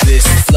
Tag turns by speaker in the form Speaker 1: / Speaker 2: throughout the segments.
Speaker 1: This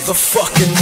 Speaker 1: motherfucking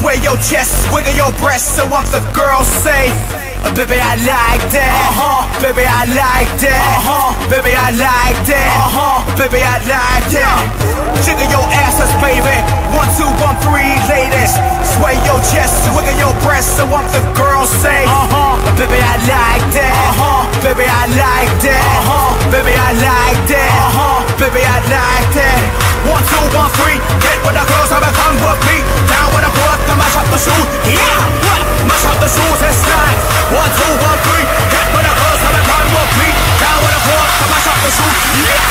Speaker 2: Sway your chest, wiggle your breasts. So what the girls say. Uh, baby, I like that. Uh-huh. Baby, I like that. Uh-huh. Baby, I like that. Uh-huh. Baby, I like that. Jiggle your asses, baby. One, two, one, three, ladies. Sway your chest, wiggle your breasts. So what the girls say. Uh-huh. Baby, I like that. Uh-huh. Baby, I like that. Uh-huh. Baby, I like that. Uh-huh. Baby, I like that. One, two, one, three. Get with the girls, have a come with me. Down with the foot, to mash up the shoes. Yeah, what? Mash up the shoes, it's nice. One, two, one, three. Get with the girls, have a come with me. Down with the foot, to mash up the shoes. Yeah,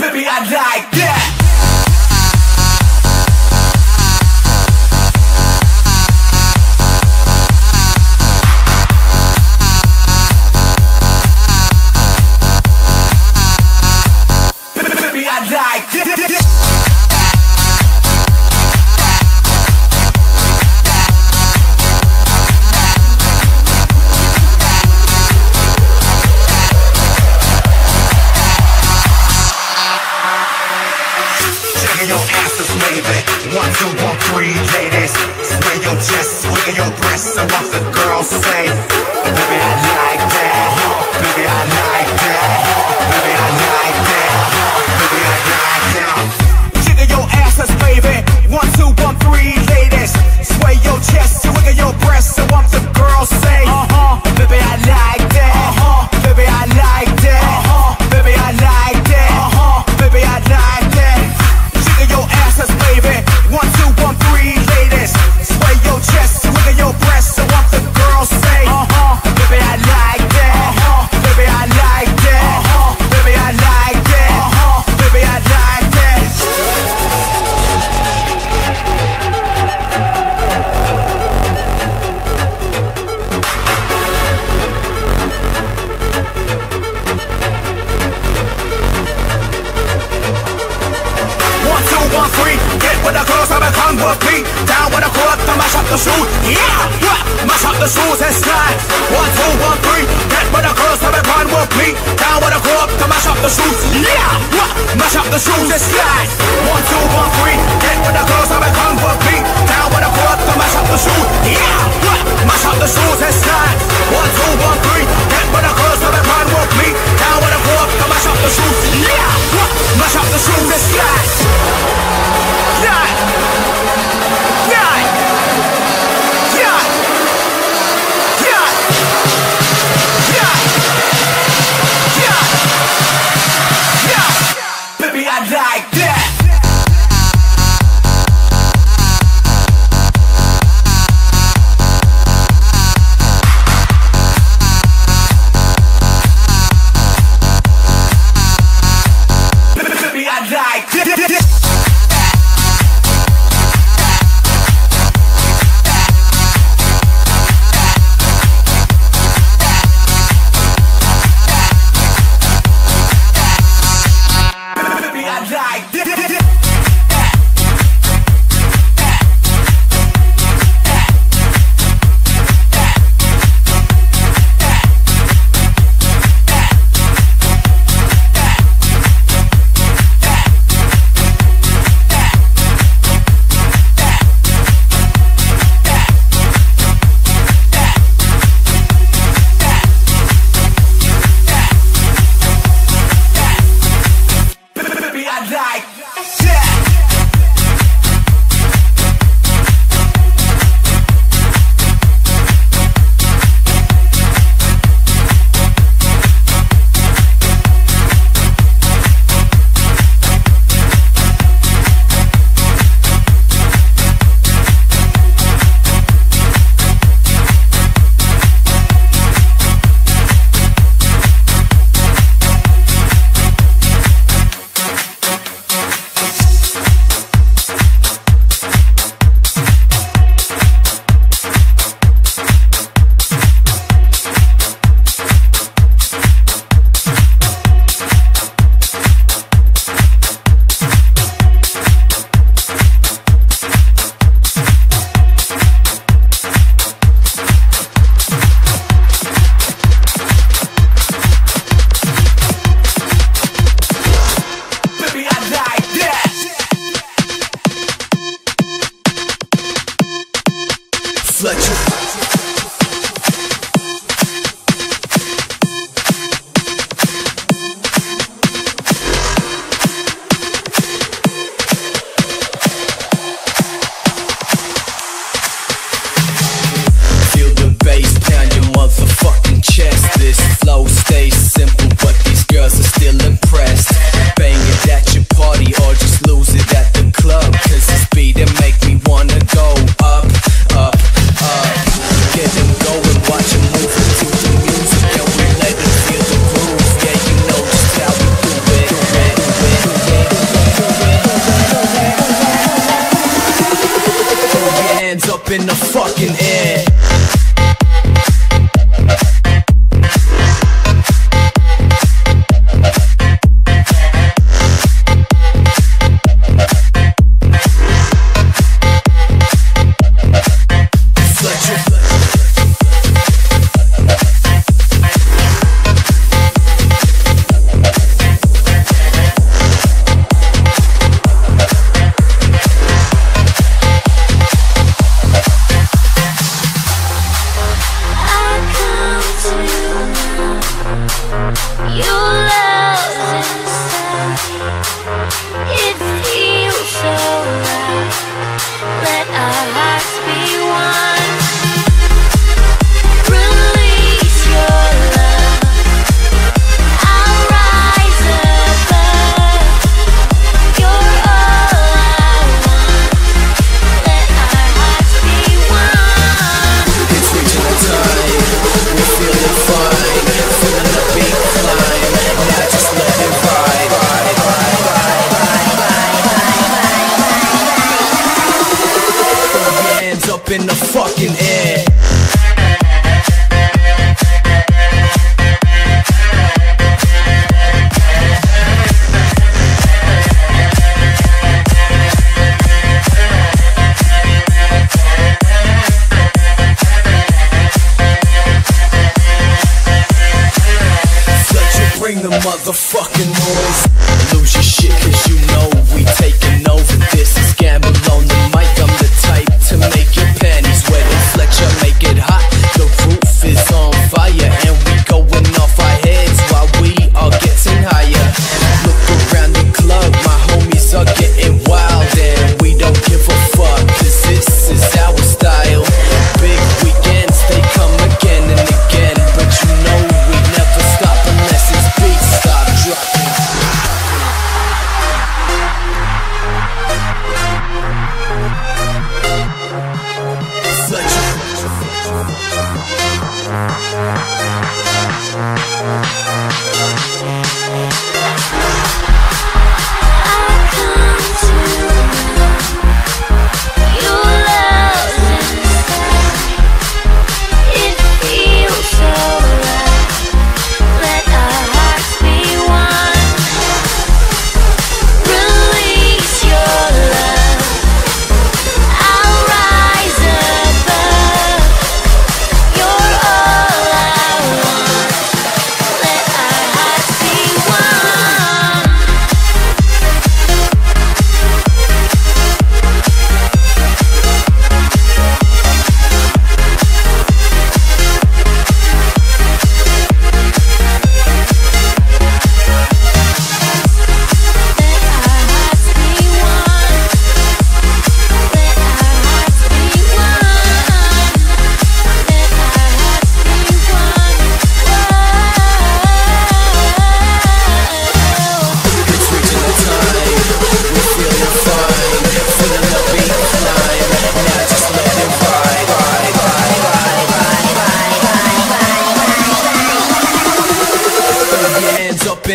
Speaker 2: baby, I like that. Your chest, your breasts, and what the girls say. Baby, I like that.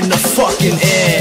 Speaker 1: in the fucking air.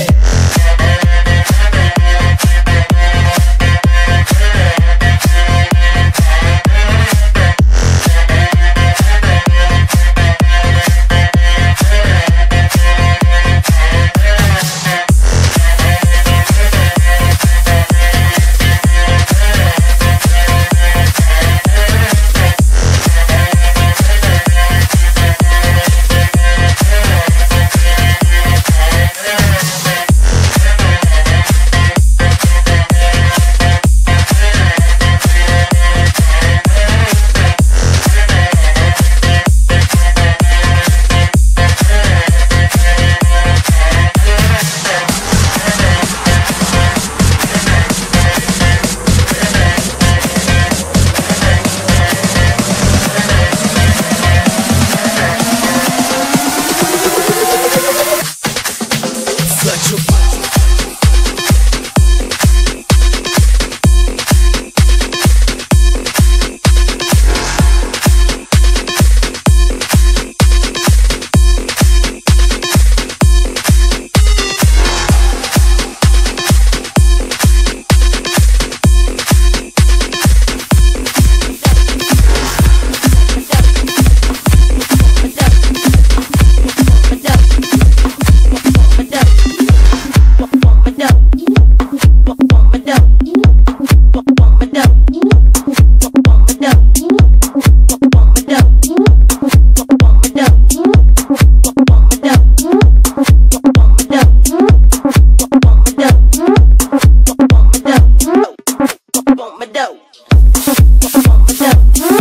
Speaker 3: without you.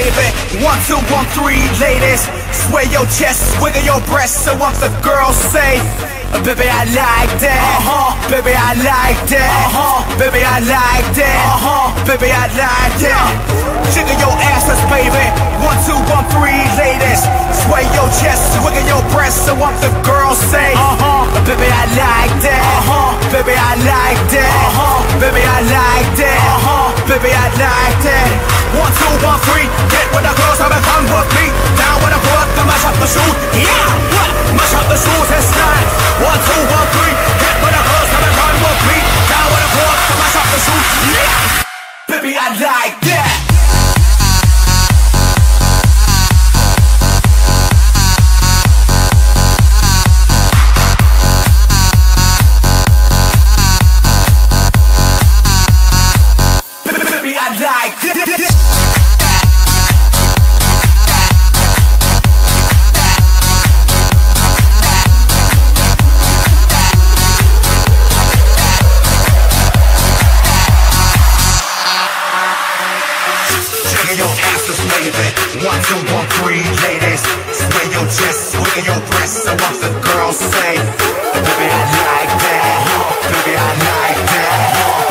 Speaker 2: Baby. One, two, one, three, ladies. Sway your chest, wiggle your breasts. So what the girls say. Uh, baby, I like that. Uh-huh. Baby, I like that. Uh-huh. Baby, I like that. Uh-huh. Baby, I like that. Jiggle your asses, baby. One, two, one, three, ladies. Sway your chest, wiggle your breasts. So what the girls say. Uh-huh. Uh, baby, I like that. Uh-huh. Baby, I like that. Uh-huh. Baby, I like that. Uh-huh. Baby, I like that. One, two, one, three. Get with the girls, have a fun with me. Down with the work, I mash up the shoes. Yeah, what? Mash up the shoes, it's nice. One, two, one, three. Get with the girls, have a fun with me. Down with the work, I mash up the shoes. Yeah. Baby, I like that. you want ladies? Your chest, sway your breast So the girls say Baby, I like that. Baby, I like that.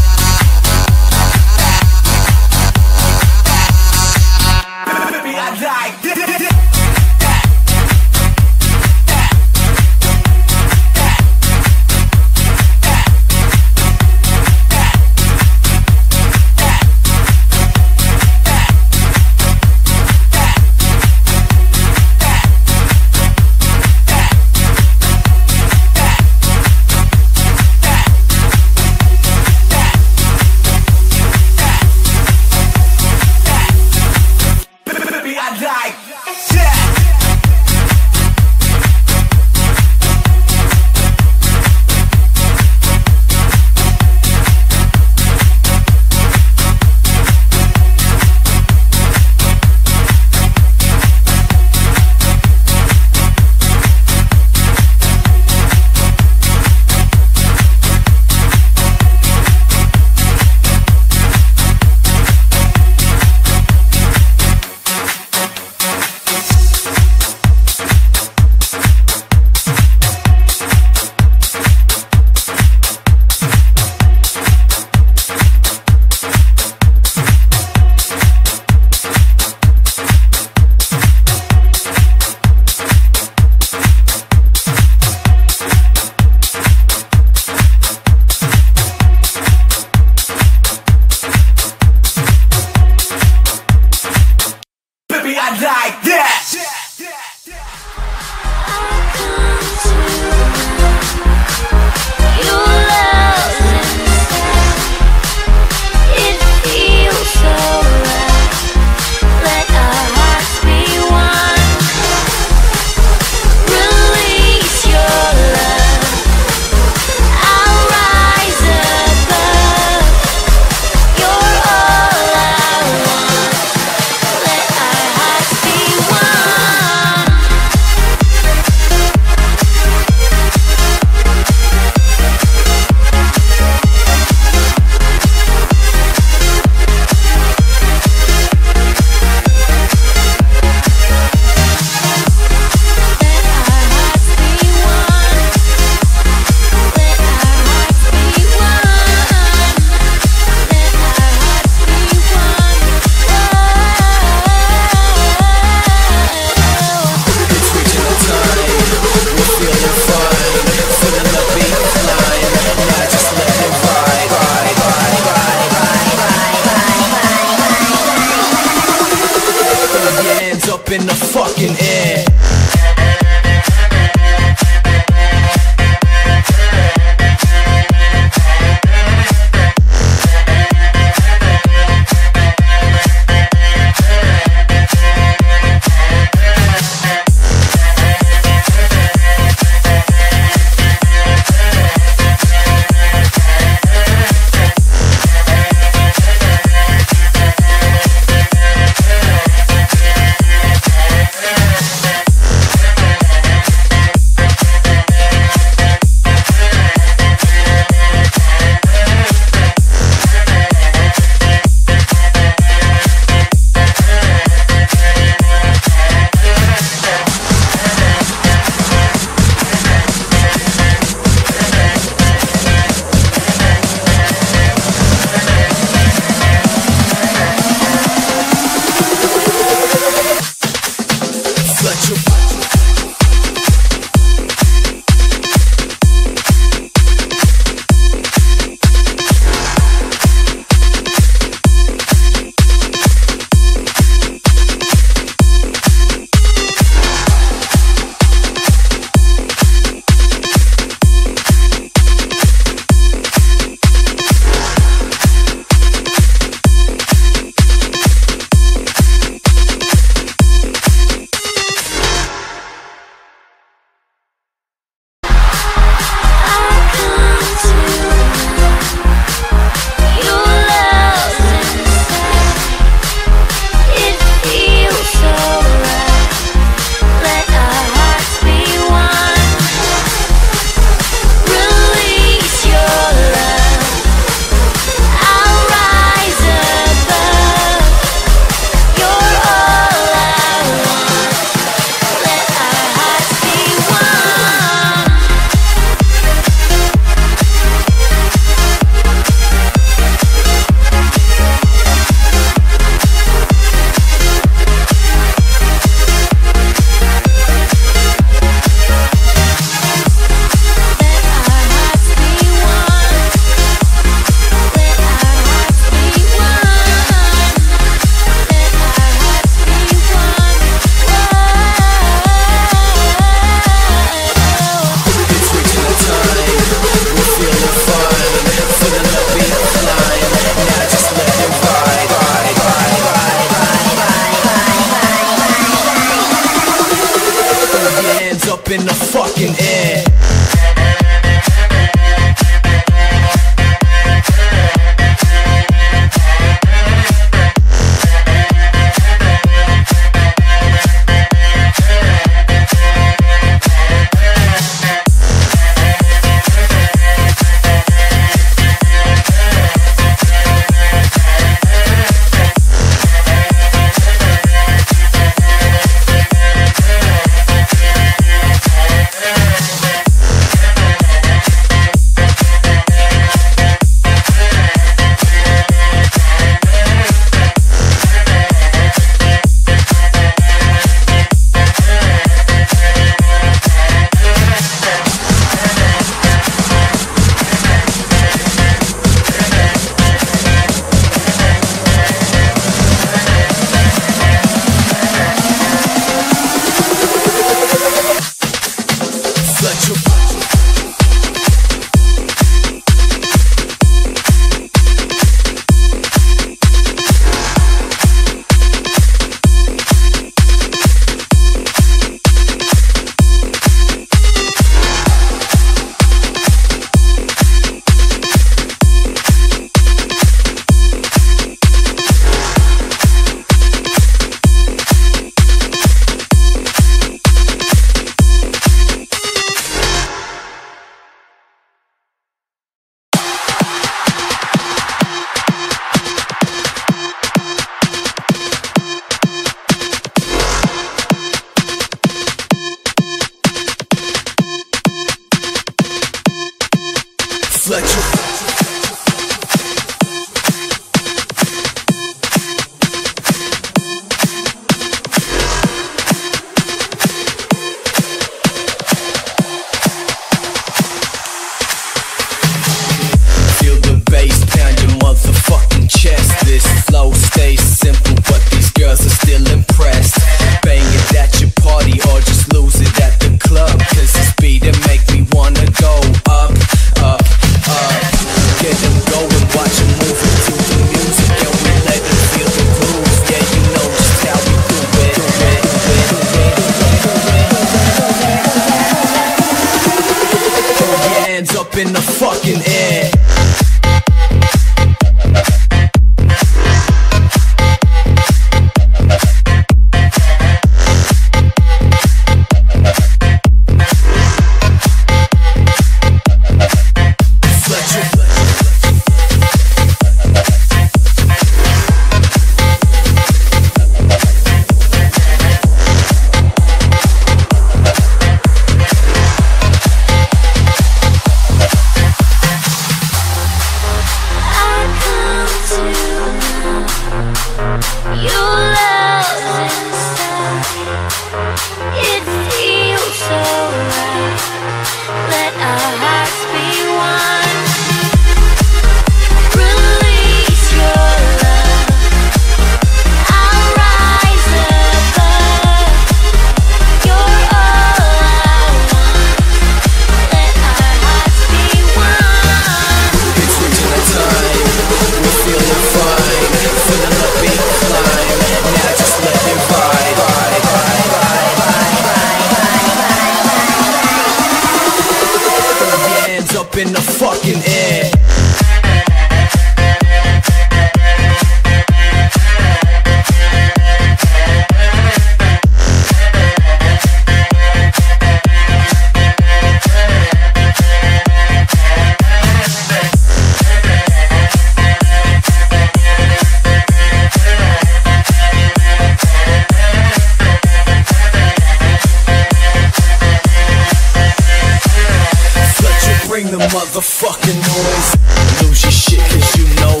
Speaker 1: Motherfucking noise. Lose your shit cause you know